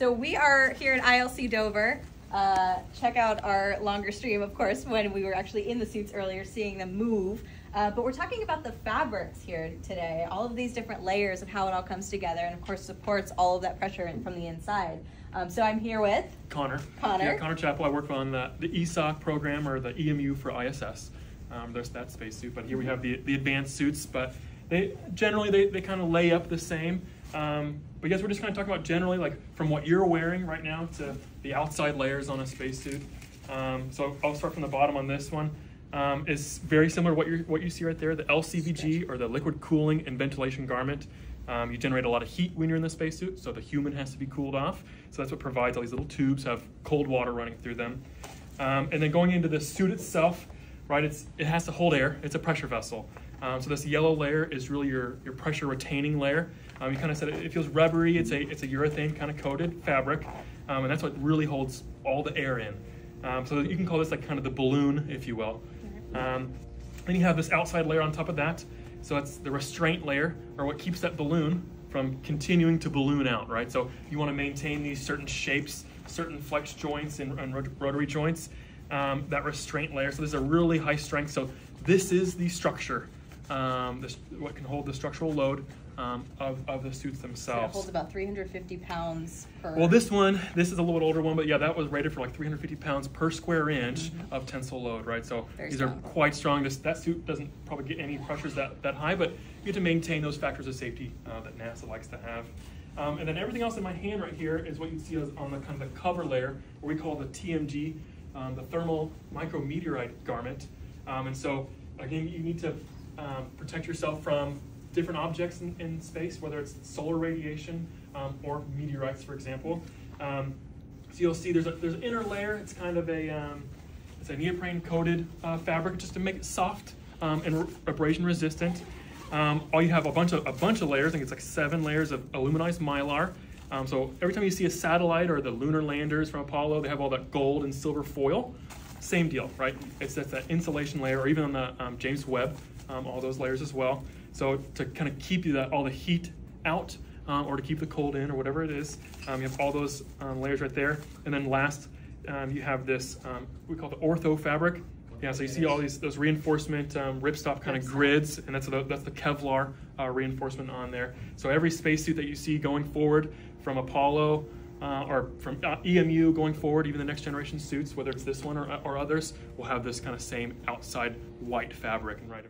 So we are here at ILC Dover. Uh, check out our longer stream, of course, when we were actually in the suits earlier, seeing them move. Uh, but we're talking about the fabrics here today, all of these different layers and how it all comes together, and of course supports all of that pressure from the inside. Um, so I'm here with Connor. Connor. Yeah, Connor Chappell. I work on the, the ESOC program or the EMU for ISS. Um, there's that spacesuit, but here we have the, the advanced suits, but they generally they, they kind of lay up the same. Um, but yes, we're just kind of talking about generally like from what you're wearing right now to the outside layers on a spacesuit. Um, so I'll start from the bottom on this one. Um, is very similar to what you what you see right there, the LCVG or the liquid cooling and ventilation garment. Um, you generate a lot of heat when you're in the spacesuit, so the human has to be cooled off. So that's what provides all these little tubes have cold water running through them. Um, and then going into the suit itself, right? It's it has to hold air. It's a pressure vessel. Um, so this yellow layer is really your, your pressure retaining layer. Um, you kind of said it, it, feels rubbery. It's a it's a urethane kind of coated fabric, um, and that's what really holds all the air in. Um, so you can call this like kind of the balloon, if you will. Um, then you have this outside layer on top of that. So that's the restraint layer, or what keeps that balloon from continuing to balloon out, right? So you want to maintain these certain shapes, certain flex joints and, and rotary joints, um, that restraint layer. So this is a really high strength. So this is the structure, um, this, what can hold the structural load um, of, of the suits themselves. it holds about 350 pounds per. Well, this one, this is a little bit older one, but yeah, that was rated for like 350 pounds per square inch mm-hmm. of tensile load, right? So Very these strong. are quite strong. This, that suit doesn't probably get any pressures that, that high, but you have to maintain those factors of safety uh, that NASA likes to have. Um, and then everything else in my hand right here is what you see on the kind of the cover layer, what we call the TMG, um, the thermal micrometeorite garment. Um, and so, again, you need to um, protect yourself from different objects in, in space, whether it's solar radiation um, or meteorites, for example. Um, so you'll see there's, a, there's an inner layer. It's kind of a, um, it's a neoprene coated uh, fabric just to make it soft um, and abrasion resistant. Um, all you have a bunch of a bunch of layers. I think it's like seven layers of aluminized mylar. So every time you see a satellite or the lunar landers from Apollo, they have all that gold and silver foil. Same deal, right? It's that's that insulation layer, or even on the um, James Webb, um, all those layers as well. So to kind of keep you that all the heat out, uh, or to keep the cold in, or whatever it is, um, you have all those um, layers right there. And then last, um, you have this we call the ortho fabric. Yeah, so you see all these those reinforcement um, ripstop kind of grids, and that's the, that's the Kevlar uh, reinforcement on there. So every spacesuit that you see going forward from Apollo uh, or from uh, EMU going forward, even the next generation suits, whether it's this one or, or others, will have this kind of same outside white fabric. And right